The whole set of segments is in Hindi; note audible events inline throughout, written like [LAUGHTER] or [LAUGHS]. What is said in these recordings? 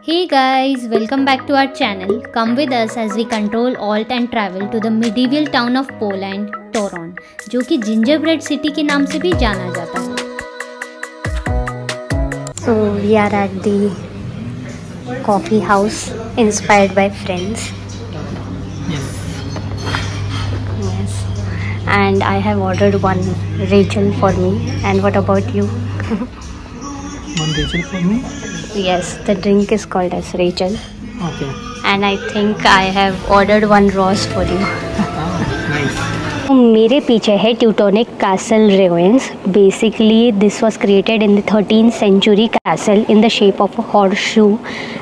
Hey guys, welcome back to our channel. Come with us as we control alt and travel to the medieval town of Poland, Toron, जो कि जिंजरब्रेड सिटी के नाम से भी जाना जाता है So we are at the coffee house inspired by friends. Yes. And I have ordered one Rachel for me. And what about you? [LAUGHS] One Rachel for me. Yes, the drink is called as Rachel. Okay. And I think I have ordered one rose for you. [LAUGHS] Nice. मेरे पीछे है Teutonic castle Ravens basically this was created in the thirteen century castle in the shape of horse shoe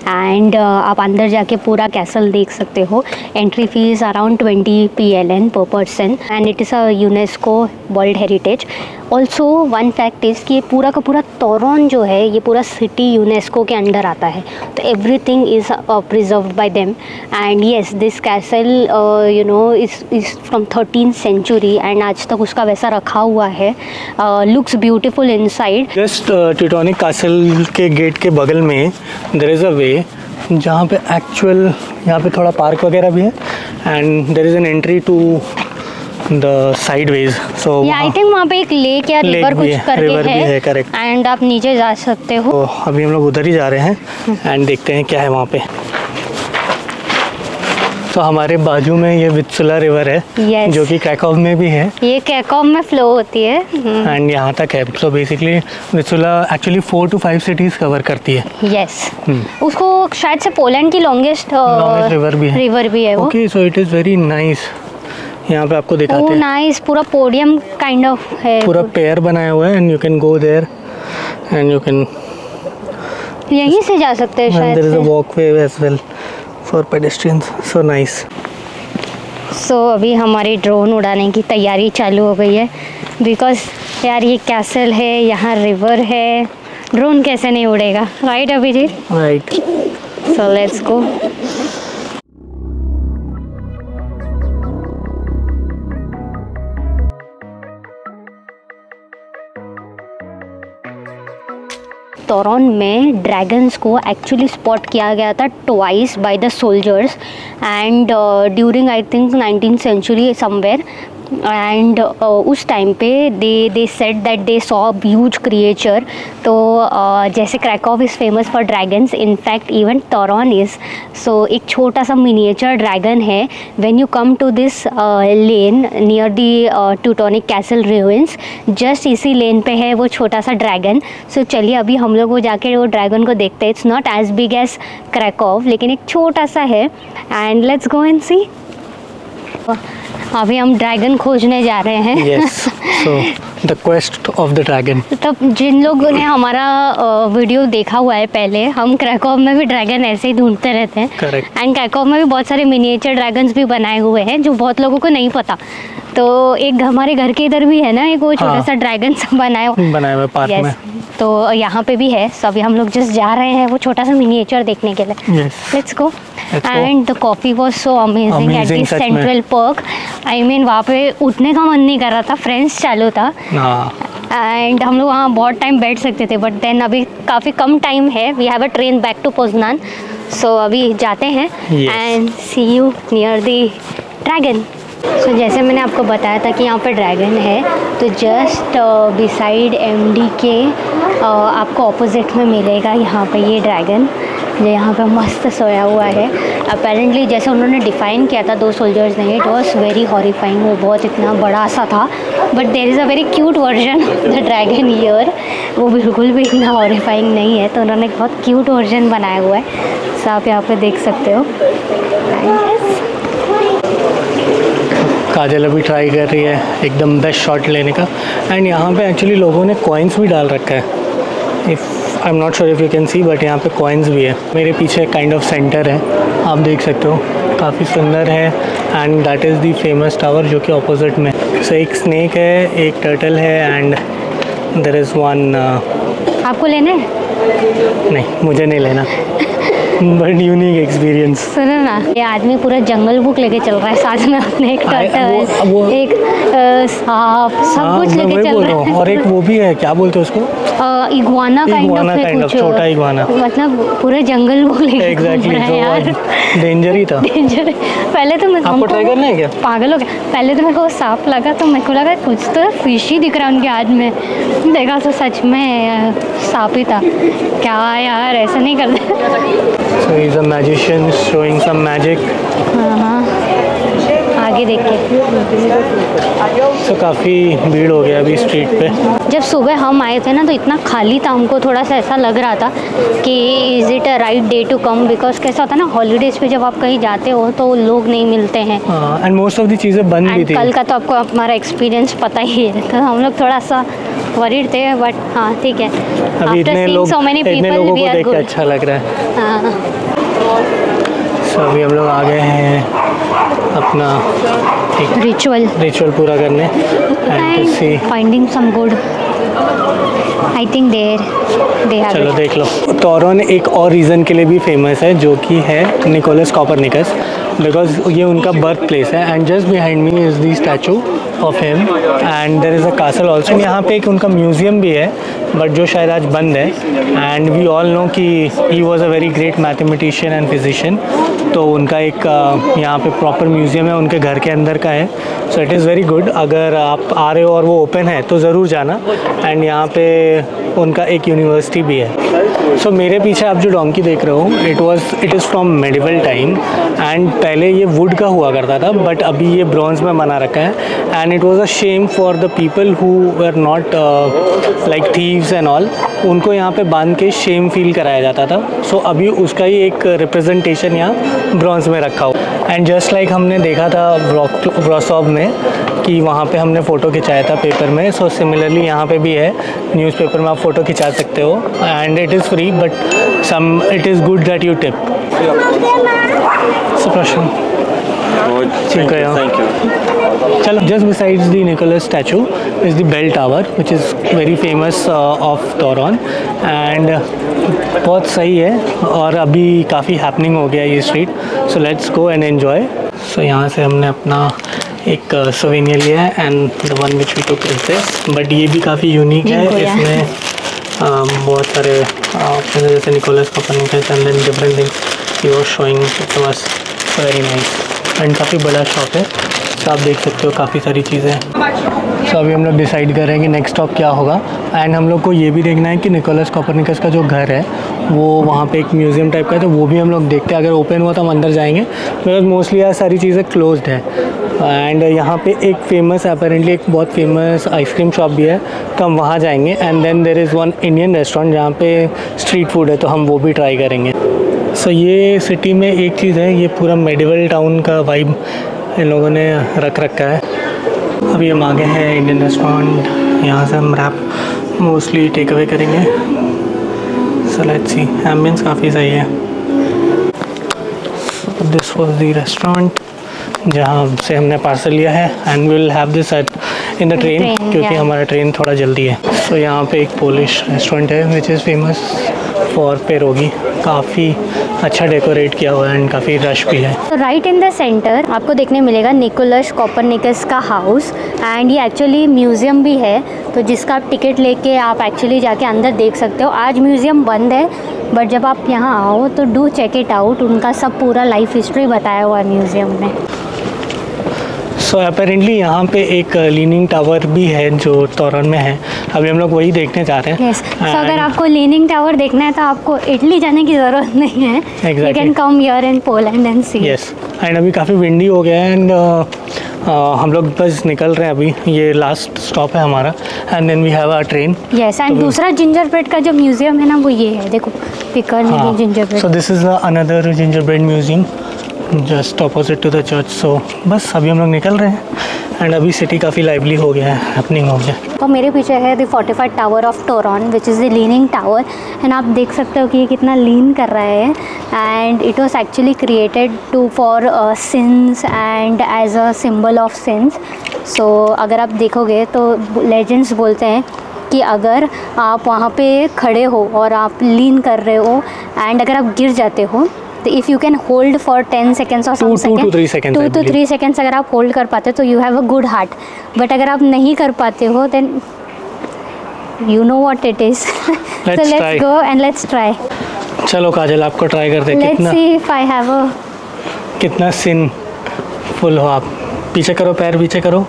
and आप अंदर जाके पूरा कैसल देख सकते हो. Entry fees around twenty P L N per person and it is a UNESCO world heritage also one fact is कि ये पूरा का पूरा तोरन जो है, ये पूरा सिटी यूनेस्को के अंडर आता है. तो everything is preserve by them and yes this castle you know is is from thirteen century and आज तक उसका वैसा रखा हुआ है। Looks beautiful inside just Teutonic castle के गेट के बगल में देर इज़ अ वे जहाँ पे एक्चुअल यहाँ पे थोड़ा पार्क वगैरह भी है and there is an entry to the side ways so I think वहाँ पे एक लेक या Lake रिवर कुछ करके भी है। है, correct. एंड आप नीचे जा सकते हो। तो अभी हम लोग उधर ही जा रहे हैं एंड देखते हैं क्या है वहाँ पे। तो हमारे बाजू में ये वित्सुला रिवर है Yes. जो कि क्रैकॉव में भी है। ये कैकॉम में फ्लो होती है। एंड यहाँ तक है। So basically वित्सुला actually four to five cities cover करती है। Yes yes. उसको शायद से पोलैंड की लॉन्गेस्ट Longest river भी है। रिवर भी है okay so it is very nice यहाँ पे आपको दिखाते हैं। नाइस पूरा पोडियम काइंड ऑफ़ है। पूरा पेयर बनाया हुआ है and you can go there and you can यहीं से जा सकते हैं देयर इज़ अ शायद walkway as well for pedestrians so nice so अभी हमारी ड्रोन उड़ाने की तैयारी चालू हो गई है। बिकॉज़ यार ये कैसल है यहाँ रिवर है। ड्रोन कैसे नहीं उड़ेगा? Right Abhijeet? Right so let's go Torun में ड्रैगन्स को एक्चुअली स्पॉट किया गया था twice by the soldiers and during I think nineteen century somewhere and उस टाइम पे they they said that they saw huge creature तो uh, जैसे Krakow is famous for dragons in fact even Torun is so एक छोटा सा मिनिएचर ड्रैगन है. When you come to this lane near the Teutonic castle Ravens just इसी लेन पे है वो छोटा सा ड्रैगन सो चलिए अभी हम लोग वो जाके वो ड्रैगन को देखते हैं. It's not as big as Krakow लेकिन एक छोटा सा है. And let's go and see अभी हम ड्रैगन खोजने जा रहे हैं। Yes. so, the quest of the dragon तब जिन लोगों ने हमारा वीडियो देखा हुआ है पहले हम क्रैकॉव में भी ड्रैगन ऐसे ही ढूंढते रहते हैं। एंड क्रैकॉव में भी बहुत सारे मिनिएचर ड्रैगन्स भी बनाए हुए हैं जो बहुत लोगों को नहीं पता। तो एक हमारे घर के इधर भी है ना एक वो छोटा हाँ। सा ड्रैगन सा बनाया बनाया हुआ पार्क Yes. में। तो यहाँ पे भी है। सो अभी हम लोग जस्ट जा रहे हैं वो छोटा सा मिनिएचर देखने के लिए। Let's go and the coffee was so amazing at this Central Perk I mean वहाँ पे उठने का मन नहीं कर रहा था। फ्रेंड्स चालू था। हाँ। एंड हम लोग वहाँ बहुत टाइम बैठ सकते थे। बट देन अभी काफ़ी कम टाइम है। We have a train back to Poznan so अभी जाते हैं। And see you near the dragon so so, जैसे मैंने आपको बताया था कि यहाँ पर ड्रैगन है तो जस्ट बिसाइड एम डी के uh, आपको ऑपोजिट में मिलेगा यहाँ पे ये ड्रैगन जो यहाँ पे मस्त सोया हुआ है। अपेरेंटली जैसे उन्होंने डिफ़ाइन किया था दो सोल्जर्स ने इट वॉज़ वेरी हॉरीफाइंग वो बहुत इतना बड़ा सा था। But there is a very cute version of the dragon here वो बिल्कुल भी इतना हॉरीफाइंग नहीं है तो उन्होंने बहुत क्यूट वर्जन बनाया हुआ है। सो आप यहाँ पर देख सकते हो। काजल अभी ट्राई कर रही है एकदम बेस्ट शॉट लेने का। एंड यहाँ पे एक्चुअली लोगों ने कॉइन्स भी डाल रखा है। If I am not sure if you can see but यहाँ पे कॉइन्स भी है। मेरे पीछे काइंड ऑफ़ सेंटर है। आप देख सकते हो काफ़ी सुंदर है। And that is the famous tower जो कि अपोजिट में। सो so, एक स्नैक है एक टर्टल है एंड देर इज़ वन आपको लेना है? नहीं मुझे नहीं लेना। बट यूनिक एक्सपीरियंस सुनो ना ये आदमी पूरा जंगल बुक लेके चल रहा है साथ में अपने एक टर्टल एक सांप सब हाँ कुछ लेके चल रहा है। और एक वो भी है क्या बोलते हैं उसको? इगुआना काइंड ऑफ़ छोटा. मतलब पूरे जंगल वो लेके एग्जैक्टली यार। डेंजर ही था। [LAUGHS] डेंजर पहले तो मैं आपको ट्राई करना है क्या? पागल हो गया। पहले तो मेरे को सांप लगा तो मेरे को लगा कुछ तो फ़िश ही दिख रहा है उनके हाथ में। देखा तो सच में सांप ही था। क्या यार ऐसा नहीं करते। So he's a magician showing some magic. Uh -huh. आगे देखिए। सो काफ़ी भीड़ हो गया अभी स्ट्रीट पे। जब सुबह हम आए थे ना तो इतना खाली था हमको थोड़ा सा ऐसा लग रहा था कि is it a right day to come because कैसा होता है ना हॉलीडेज़ पे जब आप कहीं जाते हो तो लोग नहीं मिलते हैं। एंड मोस्ट ऑफ़ द चीज़ें बंद भी थी। कल का तो आपको हमारा एक्सपीरियंस पता ही है। तो हम लोग थोड़ा सा वरीड थे बट हाँ ठीक है। अभी इतने लोग सो मेनी पीपल वी को आर गुड अच्छा लग रहा है। हाँ। सो अभी हम लोग आ गए हैं अपना रिचुअल रिचुअल पूरा करने finding some good I think there they चलो देख लो। टोरन एक और रीज़न के लिए भी फ़ेमस है जो कि है निकोलस कॉपरनिकस बिकॉज़ ये उनका बर्थ प्लेस है and just behind me is the statue of him and there is a castle also यहाँ पे एक उनका म्यूज़ियम भी है बट जो शायद आज बंद है। एंड वी ऑल नो कि he was a very great mathematician and physician तो उनका एक अ, यहाँ पे प्रॉपर म्यूज़ियम है उनके घर के अंदर का है। So it is very good अगर आप आ रहे हो और वो ओपन है तो ज़रूर जाना। एंड यहाँ पे उनका एक यूनिवर्सिटी भी है। सो so, मेरे पीछे आप जो डोंकी देख रहे हो it was it is from medieval time and पहले ये वुड का हुआ करता था बट अभी ये ब्रॉन्ज में बना रखा है। And it was a shame for the people who were not like thieves and all उनको यहाँ पे बाँध के शेम फील कराया जाता था। सो so, अभी उसका ही एक रिप्रेजेंटेशन यहाँ ब्रॉन्ज में रखा हो। एंड जस्ट लाइक हमने देखा था ब्रॉसॉब में कि वहाँ पे हमने फ़ोटो खिंचाया था पेपर में। सो सिमिलरली यहाँ पे भी है। न्यूज़पेपर में आप फ़ोटो खिंचा सकते हो। And it is free but some it is good that you tip suppression Thank yeah. Thank you. चलो just besides the Nicolaus statue is the bell tower which is very famous of Torun and बहुत सही है और अभी काफ़ी हैपनिंग हो गया ये street so let's go and enjoy so यहाँ से हमने अपना एक सोवेनियर लिया है and the one which we took is this but ये भी काफ़ी यूनिक है. इसमें um, बहुत सारे ऑप्शन है. जैसे Nicolaus Copernicus and then different things you are showing to us very nice and काफ़ी बड़ा शॉप है। तो आप देख सकते हो काफ़ी सारी चीज़ें हैं। सो अभी हम लोग डिसाइड कर रहे हैं कि नेक्स्ट स्टॉप क्या होगा। एंड हम लोग को ये भी देखना है कि निकोलस कॉपरनिकस का जो घर है, वो वहाँ पे एक म्यूज़ियम टाइप का है तो वो भी हम लोग देखते हैं। अगर ओपन हुआ तो हम अंदर जाएँगे। बिकॉज़ मोस्टली यार सारी चीज़ें क्लोज्ड है। एंड यहाँ पे एक फ़ेमस अपेरेंटली एक बहुत फ़ेमस आइसक्रीम शॉप भी है। तो हम वहाँ जाएँगे। And then there is one Indian restaurant जहाँ पे स्ट्रीट फ़ूड है तो हम वो भी ट्राई करेंगे। सो ये सिटी में एक चीज़ है ये पूरा मेडिवल टाउन का वाइब इन लोगों ने रख रखा है। अभी हम आगे हैं इंडियन रेस्टोरेंट यहाँ से हम रैप मोस्टली टेक अवे करेंगे। सो लेट्स सी एम्बियंस काफ़ी सही है। दिस वॉज़ द रेस्टोरेंट जहाँ से हमने पार्सल लिया है and will have this at in the train क्योंकि yeah. हमारा ट्रेन थोड़ा जल्दी है। सो so, यहाँ पे एक पोलिश रेस्टोरेंट है which is famous for pierogi काफ़ी अच्छा डेकोरेट किया हुआ है एंड काफ़ी रश भी है। राइट इन द सेंटर आपको देखने मिलेगा निकोलस कॉपरनिकस का हाउस एंड ये एक्चुअली म्यूज़ियम भी है। तो जिसका आप टिकट लेके आप एक्चुअली जाके अंदर देख सकते हो। आज म्यूज़ियम बंद है बट जब आप यहाँ आओ तो डू चेक इट आउट उनका सब पूरा लाइफ हिस्ट्री बताया हुआ है म्यूज़ियम में। सो अपेरेंटली यहाँ पे एक लीनिंग टावर भी है जो तोरन में है। अभी हम लोग वही देखने जा रहे हैं। यस सो अगर आपको लीनिंग टावर देखना है तो आपको इटली जाने की ज़रूरत नहीं है। You. Can come here in Poland and see yes and अभी काफ़ी विंडी हो गया है एंड हम लोग बस निकल रहे हैं अभी। ये लास्ट स्टॉप है हमारा। And then we have a train yes and दूसरा जिंजर ब्रेड का जो म्यूज़ियम है ना वो ये है। देखो picker gingerbread so this is another gingerbread museum just opposite to the church so बस अभी हम लोग निकल रहे हैं एंड अभी सिटी काफ़ी लाइवली हो गया है हैपनिंग हो गया तो मेरे पीछे है the fortified tower of Torun which is the leaning tower and आप देख सकते हो कि ये कितना लीन कर रहा है and it was actually created to for sins and as a symbol of sins so अगर आप देखोगे तो लेजेंड्स बोलते हैं कि अगर आप वहाँ पे खड़े हो और आप लीन कर रहे हो एंड अगर आप गिर जाते हो तो if you can hold for ten seconds और two to three seconds, two to three seconds अगर आप होल्ड कर पाते हो तो you have a good heart but अगर आप नहीं कर पाते हो then You know what it is. [LAUGHS] so Let's let's try. go and let's try. चलो काजल आपको ट्राई करते हैं कितना see if I have a. कितना सिन फुल हो आप पीछे करो पैर पीछे करो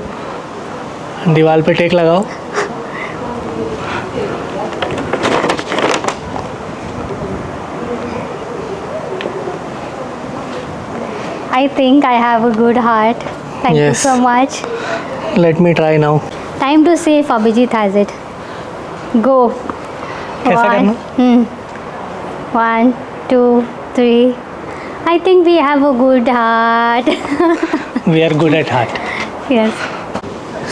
दीवार पे टेक लगाओ I think I have a good heart. Thank you Yes. so much. Let me try now Time to see if Abhijit has it. Go. कैसा One. करना Hmm. One, two, three. I think we have a good heart. [LAUGHS] We are good at heart yes.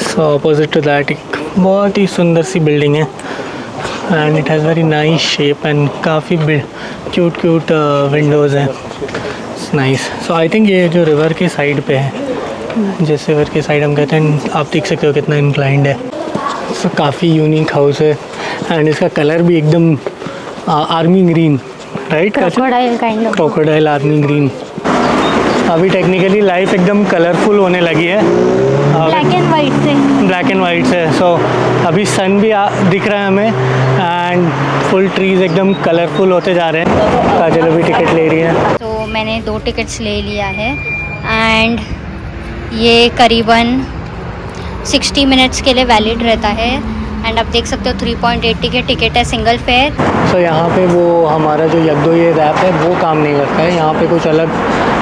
So opposite to that एक बहुत ही सुंदर सी बिल्डिंग है and it has very nice shape and काफ़ी क्यूट क्यूट विंडोज़ हैं नाइस सो आई थिंक ये जो रिवर के साइड पे है जिस रिवर के साइड हम कहते हैं आप देख सकते हो कितना इंक्लाइंड है। सो काफ़ी यूनिक हाउस है। एंड इसका कलर भी एकदम army green right crocodile army green अभी टेक्निकली लाइफ एकदम कलरफुल होने लगी है। Black and white से. ब्लैक एंड वाइट से। सो so, अभी सन भी आ, दिख रहा है हमें। एंड फुल ट्रीज एकदम कलरफुल होते जा रहे हैं। काजल अभी टिकट ले रही है। तो मैंने दो टिकट्स ले लिया है। एंड ये करीबन 60 मिनट्स के लिए वैलिड रहता है। एंड आप देख सकते हो 3.80 के टिकट है सिंगल फेयर सो so, यहाँ पे वो हमारा जो यकदो ये ऐप है वो काम नहीं करता है। यहाँ पे कुछ अलग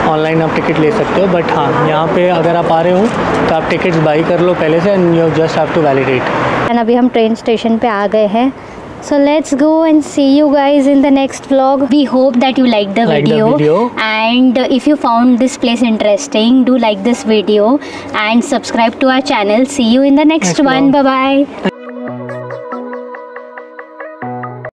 ऑनलाइन आप टिकट ले सकते हो। बट हाँ यहाँ पे अगर आप आ रहे हो तो आप टिकट्स बाई कर लो पहले से and you just have to validate and अभी हम ट्रेन स्टेशन पे आ गए हैं। so let's go and see you guys in the next vlog. We hope that you liked the, like video. the video. and if you found this place interesting do like this video and subscribe to our channel. See you in the next, next one. vlog. bye bye